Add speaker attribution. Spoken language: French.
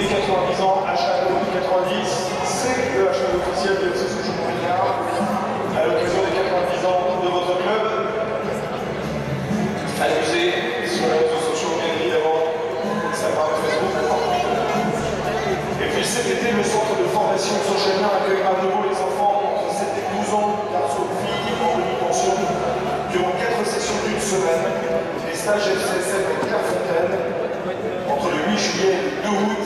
Speaker 1: des 90 ans, achat de 90, c'est le achat officiel de FC Sochaux-Montbéliard à l'occasion des 90 ans de votre club. Amusez sur les réseaux sociaux, bien évidemment, ça part de Facebook. Et puis cet été, le centre de formation Sochaux accueillera à nouveau les enfants entre 7 et 12 ans, garçons, filles, en demi-pension, durant 4 sessions d'une semaine, les stages FCSM et Clairefontaine, entre le 8 juillet et le 2 août.